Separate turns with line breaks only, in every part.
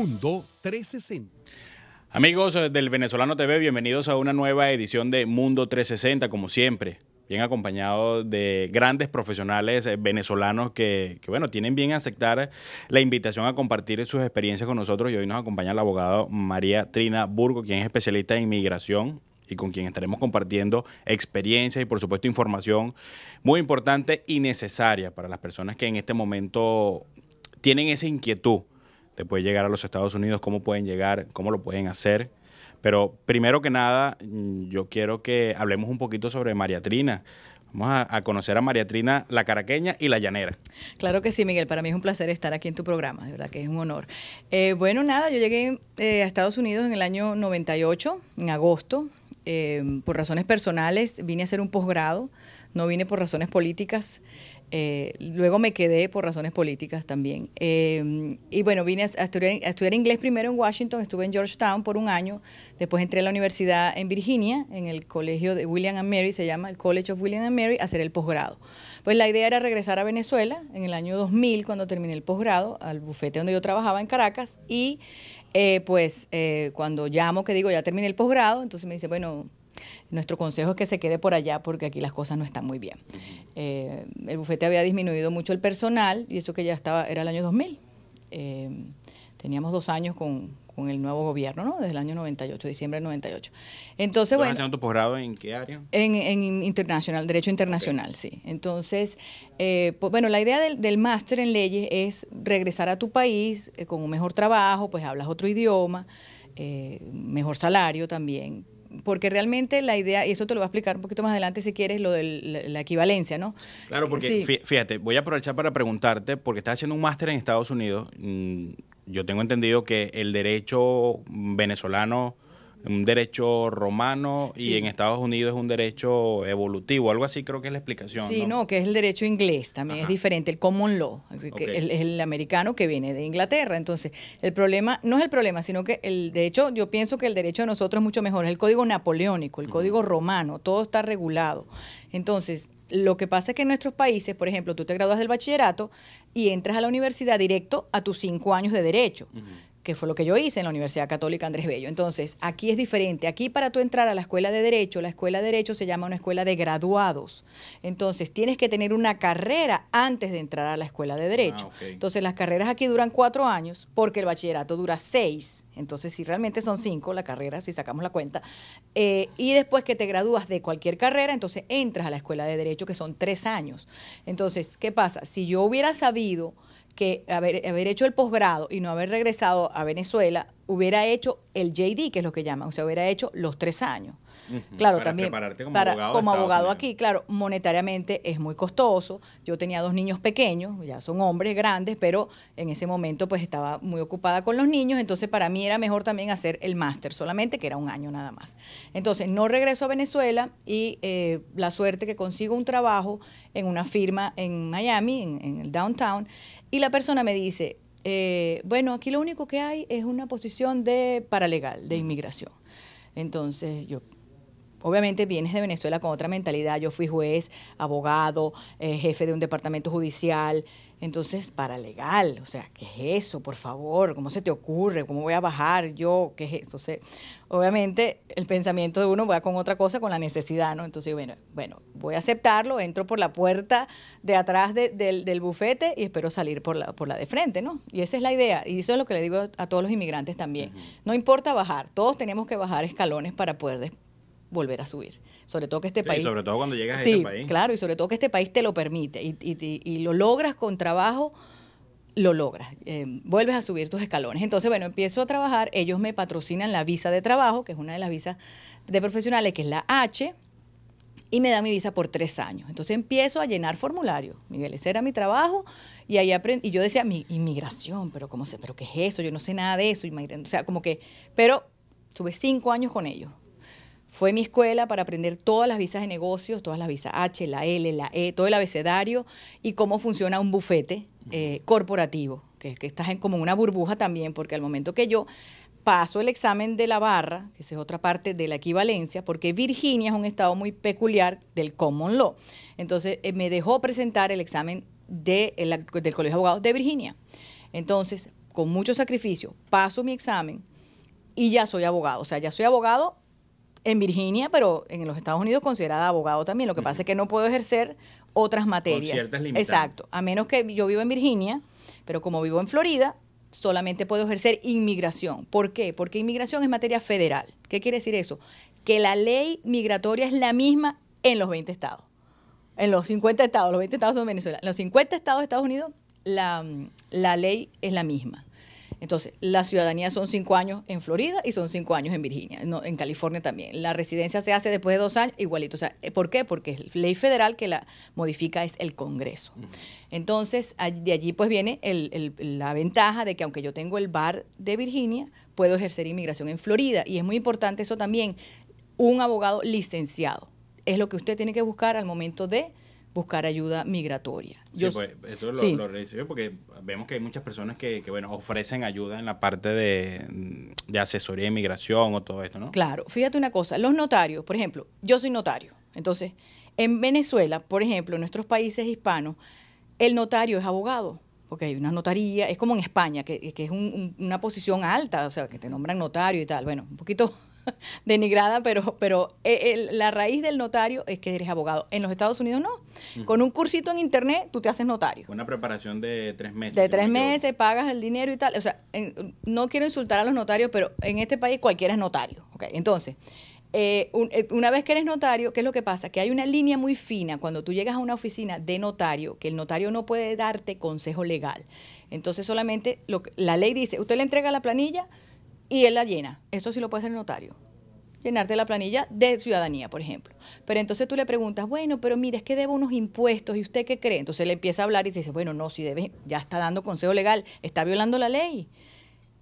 Mundo 360.
Amigos del Venezolano TV, bienvenidos a una nueva edición de Mundo 360, como siempre, bien acompañado de grandes profesionales eh, venezolanos que, que, bueno, tienen bien aceptar la invitación a compartir sus experiencias con nosotros y hoy nos acompaña la abogada María Trina Burgo, quien es especialista en inmigración y con quien estaremos compartiendo experiencias y por supuesto información muy importante y necesaria para las personas que en este momento tienen esa inquietud de llegar a los Estados Unidos, cómo pueden llegar, cómo lo pueden hacer. Pero primero que nada, mm, yo quiero que hablemos un poquito sobre María Trina. Vamos a, conocer a María Trina, la caraqueña y la llanera.
Claro que sí, Miguel. Para mí es un placer estar aquí en tu programa. De verdad que es un honor. Eh, bueno, nada, yo llegué eh, a Estados Unidos en el año 98, en agosto. Eh, por razones personales vine a hacer un posgrado. No vine por razones políticas. Eh, luego me quedé por razones políticas también. Eh, y bueno, vine a estudiar, inglés primero en Washington, estuve en Georgetown por un año, después entré a la universidad en Virginia, en el colegio de William and Mary, se llama el College of William and Mary, a hacer el posgrado. Pues la idea era regresar a Venezuela en el año 2000, cuando terminé el posgrado, al bufete donde yo trabajaba en Caracas, y eh, pues cuando llamo, que digo, ya terminé el posgrado, entonces me dice, bueno, nuestro consejo es que se quede por allá porque aquí las cosas no están muy bien. Eh, el bufete había disminuido mucho el personal y eso que ya estaba, era el año 2000. Eh, teníamos dos años con, el nuevo gobierno, ¿no? Desde el año 98, diciembre del 98. Entonces, bueno...
haciendo tu posgrado en qué área?
En, en internacional, Derecho Internacional, sí. Entonces, eh, pues, bueno, la idea del, del máster en leyes es regresar a tu país con un mejor trabajo, pues hablas otro idioma, mejor salario también, porque realmente la idea, y eso te lo voy a explicar un poquito más adelante si quieres, lo de la, equivalencia, ¿no?
Claro, porque fíjate, voy a aprovechar para preguntarte, porque estás haciendo un máster en Estados Unidos, mm, yo tengo entendido que el derecho venezolano un derecho romano y en Estados Unidos es un derecho evolutivo, algo así creo que es la explicación.
Sí, no, que es el derecho inglés, también es diferente, el common law, que es el americano que viene de Inglaterra. Entonces, el problema, no es el problema, sino que el de hecho yo pienso que el derecho de nosotros es mucho mejor, es el código napoleónico, el código romano, todo está regulado. Entonces, lo que pasa es que en nuestros países, por ejemplo, tú te gradúas del bachillerato y entras a la universidad directo a tus cinco años de derecho que fue lo que yo hice en la Universidad Católica Andrés Bello. Entonces, aquí es diferente. Aquí para tú entrar a la escuela de Derecho, la escuela de Derecho se llama una escuela de graduados. Entonces, tienes que tener una carrera antes de entrar a la escuela de Derecho. Ah, Entonces, las carreras aquí duran cuatro años porque el bachillerato dura seis. Entonces, si realmente son cinco la carrera, si sacamos la cuenta, eh, y después que te gradúas de cualquier carrera, entonces entras a la escuela de Derecho, que son tres años. Entonces, ¿qué pasa? Si yo hubiera sabido que haber, haber hecho el posgrado y no haber regresado a Venezuela, hubiera hecho el JD, que es lo que llaman, o sea, hubiera hecho los tres años. Claro, también
como
para,
abogado,
como abogado aquí, claro, monetariamente es muy costoso. Yo tenía dos niños pequeños, ya son hombres grandes, pero en ese momento pues estaba muy ocupada con los niños, entonces para mí era mejor también hacer el máster, solamente que era un año nada más. Entonces no regreso a Venezuela y eh, la suerte que consigo un trabajo en una firma en Miami, en el downtown, y la persona me dice, eh, bueno, aquí lo único que hay es una posición de paralegal, de inmigración. Entonces yo, obviamente vienes de Venezuela con otra mentalidad, yo fui juez, abogado, eh, jefe de un departamento judicial, entonces, para legal, o sea, ¿qué es eso? Por favor, ¿cómo se te ocurre? ¿Cómo voy a bajar yo? ¿Qué es eso? obviamente, el pensamiento de uno va con otra cosa, con la necesidad, ¿no? Entonces, bueno, bueno, voy a aceptarlo, entro por la puerta de atrás del, bufete y espero salir por la, por la de frente, ¿no? Y esa es la idea, y eso es lo que le digo a todos los inmigrantes también. No importa bajar, todos tenemos que bajar escalones para poder volver a subir. Sobre todo que este país...
sobre todo cuando llegas a este país.
claro, y sobre todo que este país te lo permite y, y, lo logras con trabajo, lo logras. Eh, vuelves a subir tus escalones. Entonces, bueno, empiezo a trabajar, ellos me patrocinan la visa de trabajo, que es una de las visas de profesionales, que es la H, y me dan mi visa por tres años. Entonces empiezo a llenar formularios. Miguel, ese era mi trabajo y ahí aprendí. Y yo decía, mi inmigración, pero ¿cómo sé? ¿Pero qué es eso? Yo no sé nada de eso. O sea, como que, pero tuve cinco años con ellos. Fue mi escuela para aprender todas las visas de negocios, todas las visas H, la L, la E, todo el abecedario y cómo funciona un bufete eh, corporativo, que, que estás en como una burbuja también, porque al momento que yo paso el examen de la barra, que esa es otra parte de la equivalencia, porque Virginia es un estado muy peculiar del common law. Entonces eh, me dejó presentar el examen de, del Colegio de Abogados de Virginia. Entonces con mucho sacrificio, paso mi examen y ya soy abogado. O sea, ya soy abogado en Virginia, pero en los Estados Unidos considerada abogado también. Lo que pasa es que no puedo ejercer otras materias.
ciertas limitantes.
Exacto. A menos que yo vivo en Virginia, pero como vivo en Florida, solamente puedo ejercer inmigración. ¿Por qué? Porque inmigración es materia federal. ¿Qué quiere decir eso? Que la ley migratoria es la misma en los 20 estados. En los 50 estados, los 20 estados son Venezuela. En los 50 estados de Estados Unidos, la, la ley es la misma. Entonces, la ciudadanía son cinco años en Florida y son cinco años en Virginia, no, en California también. La residencia se hace después de dos años, igualito. O sea, ¿por qué? Porque es ley federal que la modifica es el Congreso. Entonces, de allí pues viene el- el- la ventaja de que aunque yo tengo el bar de Virginia, puedo ejercer inmigración en Florida. Y es muy importante eso también, un abogado licenciado. Es lo que usted tiene que buscar al momento de buscar ayuda migratoria.
Sí,
Yo-
pues, esto lo,
sí.
lo recibo porque vemos que hay muchas personas que, que, bueno, ofrecen ayuda en la parte de, de asesoría de inmigración o todo esto, ¿no?
Claro, fíjate una cosa, los notarios, por ejemplo, yo soy notario, entonces, en Venezuela, por ejemplo, en nuestros países hispanos, el notario es abogado, porque hay una notaría, es como en España, que, que es un- un- una posición alta, o sea, que te nombran notario y tal, bueno, un poquito denigrada, pero, pero eh, el- la raíz del notario es que eres abogado. En los Estados Unidos no. Con un cursito en internet, tú te haces notario.
Una preparación de tres meses.
De tres meses, pagas el dinero y tal. O sea, en- no quiero insultar a los notarios, pero en este país cualquiera es notario. ¿ok? Entonces, eh, un- eh, una vez que eres notario, ¿qué es lo que pasa? Que hay una línea muy fina cuando tú llegas a una oficina de notario, que el notario no puede darte consejo legal. Entonces, solamente lo que- la ley dice, usted le entrega la planilla y él la llena. Eso sí lo puede hacer el notario llenarte la planilla de ciudadanía, por ejemplo. Pero entonces tú le preguntas, bueno, pero mira, es que debo unos impuestos, ¿y usted qué cree? Entonces le empieza a hablar y te dice, bueno, no, si debe, ya está dando consejo legal, está violando la ley.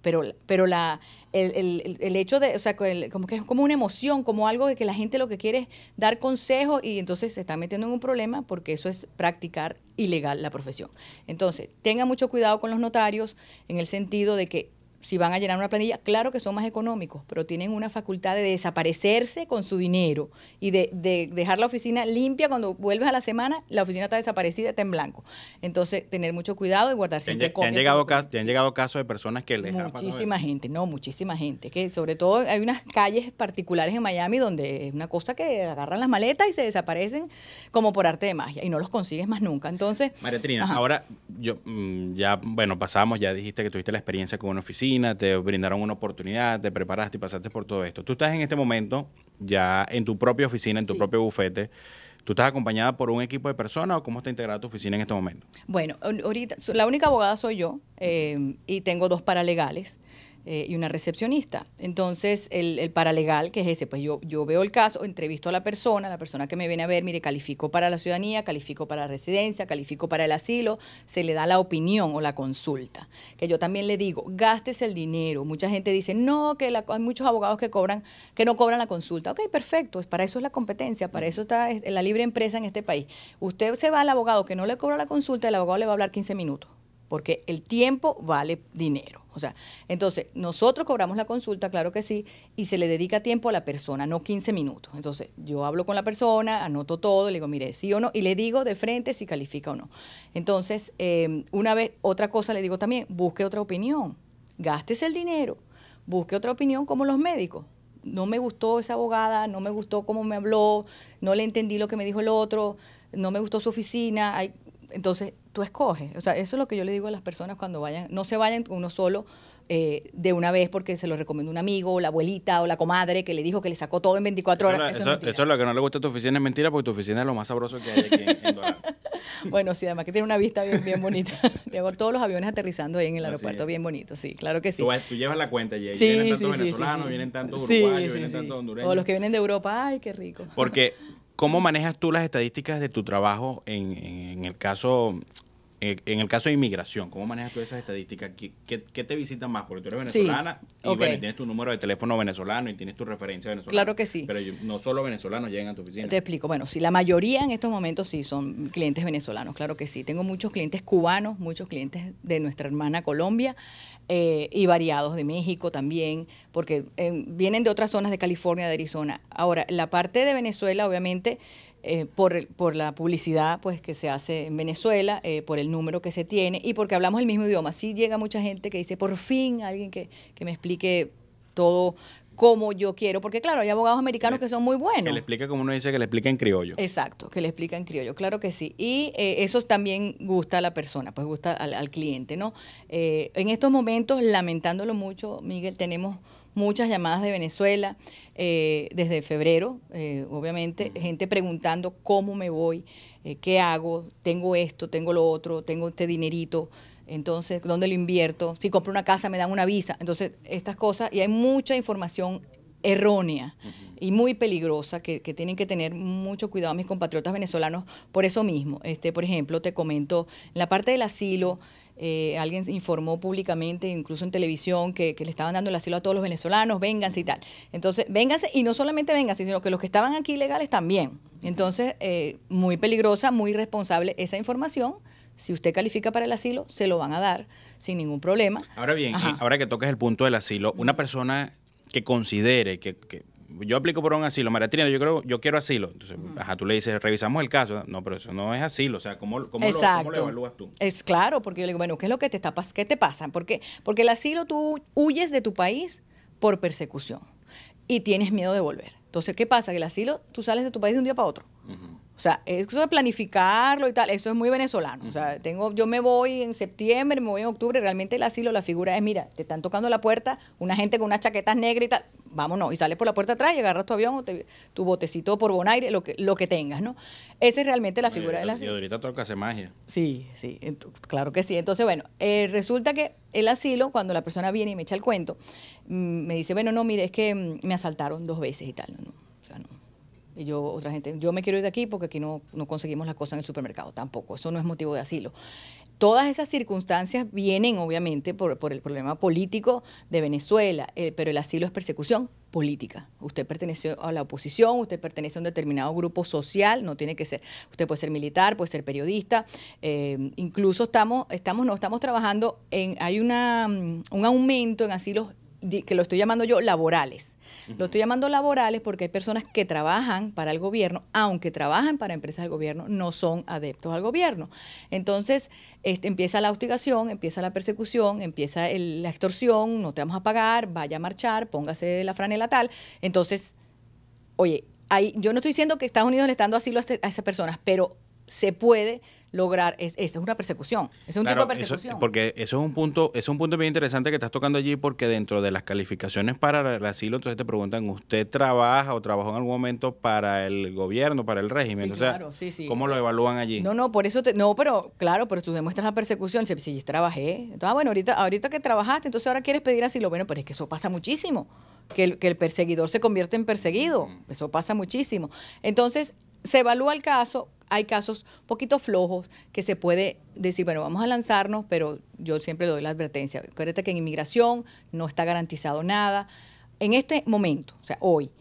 Pero, pero la, el, el- el hecho de, o sea, como que es como una emoción, como algo de que la gente lo que quiere es dar consejo y entonces se está metiendo en un problema porque eso es practicar ilegal la profesión. Entonces, tenga mucho cuidado con los notarios en el sentido de que si van a llenar una planilla, claro que son más económicos, pero tienen una facultad de desaparecerse con su dinero y de, de dejar la oficina limpia cuando vuelves a la semana, la oficina está desaparecida, está en blanco. Entonces, tener mucho cuidado y guardar siempre
lle- te han
copias
llegado te han llegado casos de personas que les
Muchísima gente, no, muchísima gente. Que sobre todo hay unas calles particulares en Miami donde es una cosa que agarran las maletas y se desaparecen como por arte de magia y no los consigues más nunca. Entonces,
María Trina,
Ajá.
ahora yo mm, ya, bueno, pasamos, ya dijiste que tuviste la experiencia con una oficina, te brindaron una oportunidad, te preparaste y pasaste por todo esto. Tú estás en este momento ya en tu propia oficina, en tu
Sí.
propio bufete. ¿Tú estás acompañada por un equipo de personas o cómo está integrada tu oficina en este momento?
Bueno, ahor- ahorita la única abogada soy yo eh, y tengo dos paralegales eh, y una recepcionista. Entonces, el, el paralegal, que es ese, pues yo, yo veo el caso, entrevisto a la persona, la persona que me viene a ver, mire, califico para la ciudadanía, califico para la residencia, califico para el asilo, se le da la opinión o la consulta. Que yo también le digo, gastes el dinero. Mucha gente dice, no, que la- hay muchos abogados que cobran, que no cobran la consulta. Ok, perfecto, para eso es la competencia, para eso está la libre empresa en este país. Usted se va al abogado que no le cobra la consulta, el abogado le va a hablar 15 minutos, porque el tiempo vale dinero. O sea, entonces nosotros cobramos la consulta, claro que sí, y se le dedica tiempo a la persona, no 15 minutos. Entonces yo hablo con la persona, anoto todo, le digo, mire, sí o no, y le digo de frente si califica o no. Entonces, eh, una vez, otra cosa le digo también, busque otra opinión, gástese el dinero, busque otra opinión como los médicos. No me gustó esa abogada, no me gustó cómo me habló, no le entendí lo que me dijo el otro, no me gustó su oficina. Hay, entonces, tú escoges. O sea, eso es lo que yo le digo a las personas cuando vayan. No se vayan uno solo eh, de una vez porque se lo recomendó un amigo, o la abuelita, o la comadre que le dijo que le sacó todo en 24
Eso,
horas. Eso es
eso- lo que no le gusta a tu oficina, es mentira, porque tu oficina es lo más sabroso que hay aquí en, en.
Bueno, sí, además que tiene una vista bien, bien bonita. Tengo todos los aviones aterrizando ahí en el aeropuerto, bien bonito, sí, claro que sí.
Tú, vas- tú llevas la cuenta y ahí
Sí,
vienen tantos
sí,
venezolanos,
sí.
vienen tantos uruguayos, vienen tantos hondureños.
O los que vienen de Europa, ay, qué rico.
Porque, ¿cómo manejas tú las estadísticas de tu trabajo en, en el caso en el caso de inmigración? ¿Cómo manejas tú esas estadísticas? ¿Qué, qué, qué te visitan más? Porque tú eres
Sí,
venezolana y
ok.
bueno, tienes tu número de teléfono venezolano y tienes tu referencia venezolana.
Claro que sí.
Pero yo- no solo venezolanos llegan a tu oficina.
Te explico. Bueno, sí, la mayoría en estos momentos sí son clientes venezolanos, claro que sí. Tengo muchos clientes cubanos, muchos clientes de nuestra hermana Colombia eh, y variados de México también, porque eh, vienen de otras zonas de California, de Arizona. Ahora, la parte de Venezuela, obviamente, eh, por, por la publicidad pues, que se hace en Venezuela, eh, por el número que se tiene y porque hablamos el mismo idioma. Sí llega mucha gente que dice, por fin, alguien que, que me explique todo como yo quiero, porque claro, hay abogados americanos que son muy buenos.
Que le explica como uno dice, que le explica en criollo.
Exacto, que le explica en criollo, claro que sí. Y eh, eso también gusta a la persona, pues gusta al, cliente, ¿no? Eh, en estos momentos, lamentándolo mucho, Miguel, tenemos muchas llamadas de Venezuela eh, desde febrero, obviamente, gente preguntando cómo me voy, qué hago, tengo esto, tengo lo otro, tengo este dinerito. Entonces, ¿dónde lo invierto? Si compro una casa, me dan una visa. Entonces, estas cosas, y hay mucha información errónea y muy peligrosa que, tienen que tener mucho cuidado mis compatriotas venezolanos por eso mismo. Este, por ejemplo, te comento, en la parte del asilo, eh, alguien informó públicamente, incluso en televisión, que, le estaban dando el asilo a todos los venezolanos, vénganse y tal. Entonces, vénganse, y no solamente vénganse, sino que los que estaban aquí legales también. Entonces, eh, muy peligrosa, muy responsable esa información si usted califica para el asilo, se lo van a dar sin ningún problema.
Ahora bien, ahora que toques el punto del asilo, una persona que considere que, yo aplico por un asilo, Mariatrina, yo creo, yo quiero asilo. Entonces, ajá, tú le dices, revisamos el caso. No, pero eso no es asilo. O sea, ¿cómo, cómo, lo, ¿cómo evalúas tú?
Es claro, porque yo le digo, bueno, ¿qué es lo que te, está, qué te pasa? Porque, porque el asilo tú huyes de tu país por persecución y tienes miedo de volver. Entonces, ¿qué pasa? Que el asilo, tú sales de tu país de un día para otro. O sea, eso de planificarlo y tal, eso es muy venezolano. O sea, tengo, yo me voy en septiembre, me voy en octubre, realmente el asilo, la figura es, mira, te están tocando la puerta, una gente con unas chaquetas negras y tal, vámonos, y sales por la puerta atrás y agarras tu avión o tu botecito por Bonaire, lo que, lo que tengas, ¿no? Esa es realmente la figura del asilo.
Y ahorita toca hacer magia.
Sí, sí, claro que sí. Entonces, bueno, eh, resulta que el asilo, cuando la persona viene y me echa el cuento, mm, me dice, bueno, no, mire, es que mm, me asaltaron dos veces y tal, ¿no? O sea, no y yo, otra gente, yo me quiero ir de aquí porque aquí no, no conseguimos las cosas en el supermercado, tampoco, eso no es motivo de asilo. Todas esas circunstancias vienen obviamente por, por el problema político de Venezuela, eh, pero el asilo es persecución política. Usted perteneció a la oposición, usted pertenece a un determinado grupo social, no tiene que ser, usted puede ser militar, puede ser periodista, eh, incluso estamos, estamos, no, estamos trabajando en, hay una, mm, un aumento en asilos que lo estoy llamando yo laborales. Lo estoy llamando laborales porque hay personas que trabajan para el gobierno, aunque trabajan para empresas del gobierno, no son adeptos al gobierno. Entonces, este, empieza la hostigación, empieza la persecución, empieza la extorsión, no te vamos a pagar, vaya a marchar, póngase la franela tal. Entonces, oye, yo no estoy diciendo que Estados Unidos le está dando asilo a, este, a esas personas, pero se puede lograr, es, es una persecución, es un tipo de persecución.
porque eso es un punto, es un punto bien interesante que estás tocando allí, porque dentro de las calificaciones para el asilo, entonces te preguntan, ¿usted trabaja o trabajó en algún momento para el gobierno, para el régimen? claro, sí, sí. ¿cómo lo evalúan allí?
No, no, por eso, te, no, pero claro, pero tú demuestras la persecución, si, si yo trabajé, entonces, ah, bueno, ahorita, ahorita que trabajaste, entonces ahora quieres pedir asilo, bueno, pero es que eso pasa muchísimo. Que el, que el perseguidor se convierte en perseguido. Eso pasa muchísimo. Entonces, se evalúa el caso, hay casos poquito flojos que se puede decir, bueno, vamos a lanzarnos, pero yo siempre doy la advertencia. Acuérdate que en inmigración no está garantizado nada. En este momento, o sea, hoy,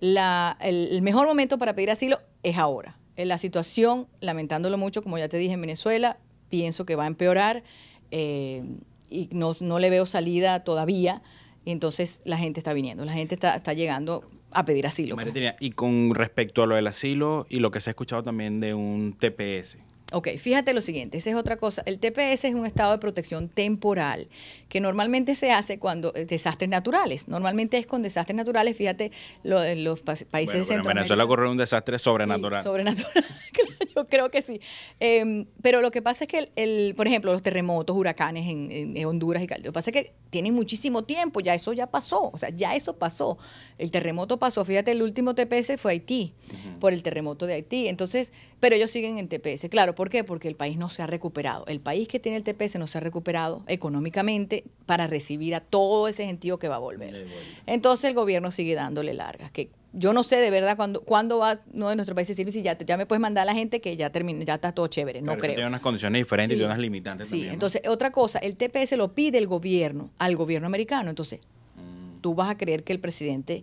el, mejor momento para pedir asilo es ahora. En la situación, lamentándolo mucho, como ya te dije, en Venezuela, pienso que va a empeorar eh, y no, no, le veo salida todavía. entonces la gente está viniendo, la gente está, está llegando a pedir asilo.
Pues. y con respecto a lo del asilo y lo que se ha escuchado también de un TPS.
Ok, fíjate lo siguiente, esa es otra cosa. El TPS es un estado de protección temporal que normalmente se hace cuando eh, desastres naturales. Normalmente es con desastres naturales, fíjate, en los países
bueno, En Venezuela ocurre un desastre sobrenatural.
sobrenatural, yo creo que sí. Em, pero lo que pasa es que, el, por ejemplo, los terremotos, huracanes en, Honduras y Lo que pasa es que tienen muchísimo tiempo, ya eso ya pasó, o sea, ya eso pasó. El terremoto pasó, fíjate, el último TPS fue Haití, por el terremoto de Haití. Entonces, pero ellos siguen en TPS. Claro, ¿por qué? Porque el país no se ha recuperado. El país que tiene el TPS no se ha recuperado económicamente para recibir a todo ese gentío que va a volver. Entonces el gobierno sigue dándole largas, que yo no sé de verdad cuándo, cuándo va no de nuestro país decir si ya, ya me puedes mandar a la gente que ya termine, ya está todo chévere, no creo.
Tiene unas condiciones diferentes y unas limitantes
sí, entonces otra cosa, el TPS lo pide el gobierno al gobierno americano, entonces mm. tú vas a creer que el presidente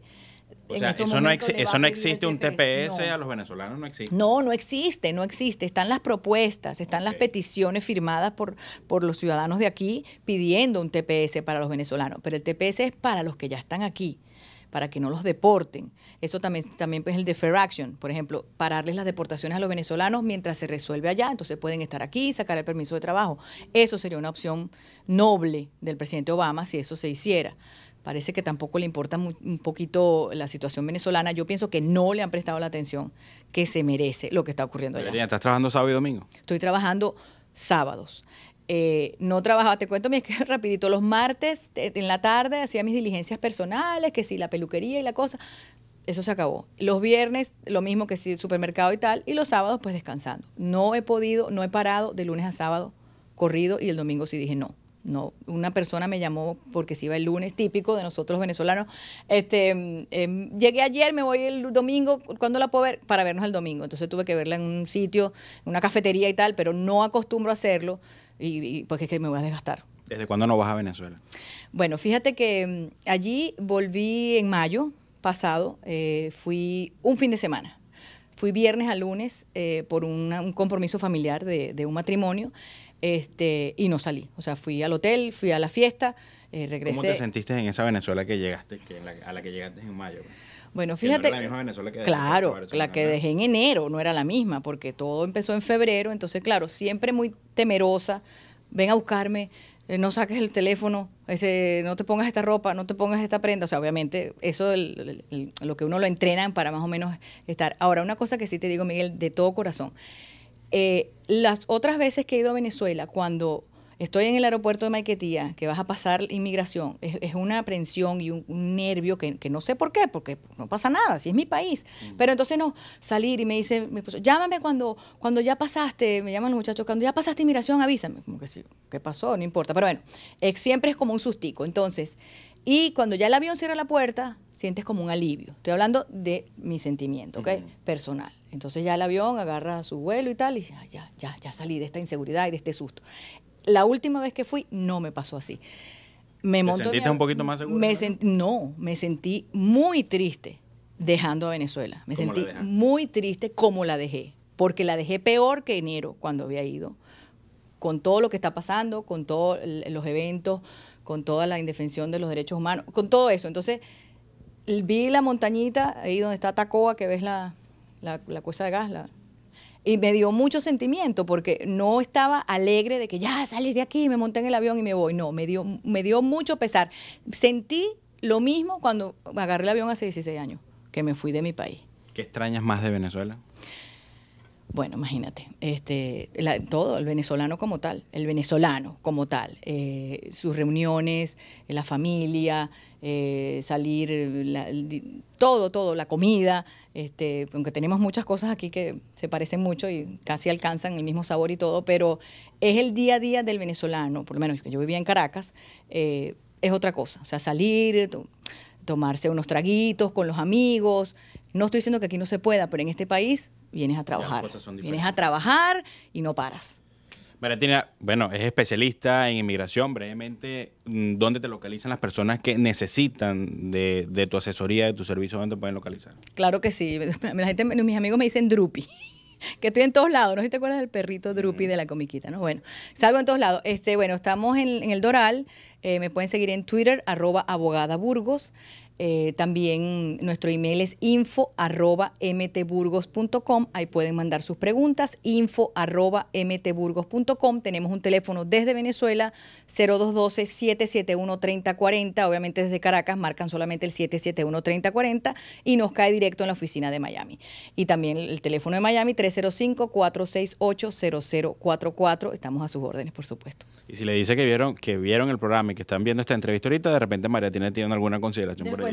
o sea, eso no, eso no existe un TPS a los venezolanos, no existe.
No, no existe, no existe. Están las propuestas, están las peticiones firmadas por, por los ciudadanos de aquí pidiendo un TPS para los venezolanos, pero el TPS es para los que ya están aquí para que no los deporten. Eso también, también es el defer action, por ejemplo, pararles las deportaciones a los venezolanos mientras se resuelve allá, entonces pueden estar aquí, sacar el permiso de trabajo. Eso sería una opción noble del presidente Obama si eso se hiciera. Parece que tampoco le importa un poquito la situación venezolana. Yo pienso que no le han prestado la atención que se merece lo que está ocurriendo allá.
¿Estás trabajando sábado y domingo?
Estoy trabajando sábados. Eh, no trabajaba, te cuento mi que rapidito, los martes en la tarde hacía mis diligencias personales, que si la peluquería y la cosa, eso se acabó. Los viernes lo mismo que si el supermercado y tal, y los sábados pues descansando. No he podido, no he parado de lunes a sábado corrido y el domingo sí dije no. No, una persona me llamó porque se iba el lunes, típico de nosotros venezolanos. Este, em, llegué ayer, me voy el domingo, ¿cuándo la puedo ver? Para vernos el domingo. Entonces tuve que verla en un sitio, en una cafetería y tal, pero no acostumbro a hacerlo y, porque es que me voy a desgastar.
¿Desde cuándo no vas a Venezuela?
Bueno, fíjate que mm, allí volví en mayo pasado, eh, fui un fin de semana. Fui viernes a lunes eh, por un compromiso familiar de, un matrimonio este, y no salí. O sea, fui al hotel, fui a la fiesta, eh, regresé.
¿Cómo te sentiste en esa Venezuela que llegaste, a la que llegaste en mayo?
Bueno, fíjate. la misma Venezuela que claro, la que dejé en enero no era la misma, porque todo empezó en febrero. Entonces, claro, siempre muy temerosa. Ven a buscarme, eh, no saques el teléfono, este, no te pongas esta ropa, no te pongas esta prenda. O sea, obviamente, eso es lo que uno lo entrena para más o menos estar. Ahora, una cosa que sí te digo, Miguel, de todo corazón. Eh, las otras veces que he ido a Venezuela, cuando Estoy en el aeropuerto de Maiquetía, que vas a pasar inmigración. Es, una aprensión y un, nervio que, no sé por qué, porque no pasa nada, si es mi país. Mm. Pero entonces no, salir y me dice, llámame cuando, cuando ya pasaste, me llaman los muchachos, cuando ya pasaste inmigración, avísame. Como que sí, ¿qué pasó? No importa. Pero bueno, siempre es como un sustico. Entonces, y cuando ya el avión cierra la puerta, sientes como un alivio. Estoy hablando de mi sentimiento, ¿ok? Personal. Entonces ya el avión agarra su vuelo y tal, y ya, ya, ya salí de esta inseguridad y de este susto la última vez que fui no me pasó así.
Me ¿Te sentiste un poquito más seguro?
Me no, me sentí muy triste dejando a Venezuela. Me sentí muy triste como la dejé, porque la dejé peor que enero cuando había ido, con todo lo que está pasando, con todos los eventos, con toda la indefensión de los derechos humanos, con todo eso. Entonces, vi la montañita ahí donde está Tacoa, que ves la, la, la cosa de gas, la, y me dio mucho sentimiento porque no estaba alegre de que ya salí de aquí, me monté en el avión y me voy. No, me dio, me dio mucho pesar. Sentí lo mismo cuando agarré el avión hace 16 años, que me fui de mi país.
¿Qué extrañas más de Venezuela?
Bueno, imagínate, este, todo, el venezolano como tal, el venezolano como tal, eh, sus reuniones, la familia, eh, salir, todo, todo, la comida, este, aunque tenemos muchas cosas aquí que se parecen mucho y casi alcanzan el mismo sabor y todo, pero es el día a día del venezolano, por lo menos que yo vivía en Caracas, eh, es otra cosa, o sea, salir, tomarse unos traguitos con los amigos, no estoy diciendo que aquí no se pueda, pero en este país vienes a trabajar. Vienes a trabajar y no paras.
Valentina, bueno, es especialista en inmigración. Brevemente, mm, ¿dónde te localizan las personas que necesitan de, tu asesoría, de tu servicio? ¿Dónde te pueden localizar?
Claro que sí. La gente, mis amigos me dicen Drupi que estoy en todos lados. No sé si te acuerdas del perrito Drupi de la comiquita, ¿no? Bueno, salgo en todos lados. Este, bueno, estamos en, el Doral. Eh, me pueden seguir en Twitter, arroba abogada Burgos. Eh, también nuestro email es info arroba mtburgos.com. Ahí pueden mandar sus preguntas. Info arroba mtburgos.com. Tenemos un teléfono desde Venezuela 0212-771-3040. Obviamente desde Caracas marcan solamente el 771-3040 y nos cae directo en la oficina de Miami. Y también el teléfono de Miami 305-468-0044. Estamos a sus órdenes, por supuesto.
Y si le dice que vieron, que vieron el programa y que están viendo esta entrevista ahorita, de repente María tiene, tiene alguna consideración por ahí.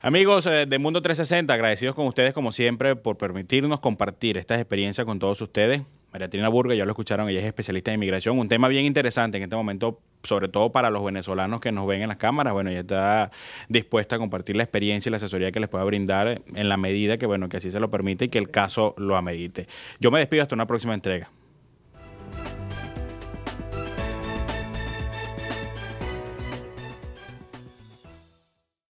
Amigos de Mundo 360, agradecidos con ustedes como siempre por permitirnos compartir estas experiencias con todos ustedes. María Trina Burga, ya lo escucharon, ella es especialista en inmigración, un tema bien interesante en este momento, sobre todo para los venezolanos que nos ven en las cámaras. Bueno, ella está dispuesta a compartir la experiencia y la asesoría que les pueda brindar en la medida que, bueno, que así se lo permite y que el caso lo amerite. Yo me despido hasta una próxima entrega.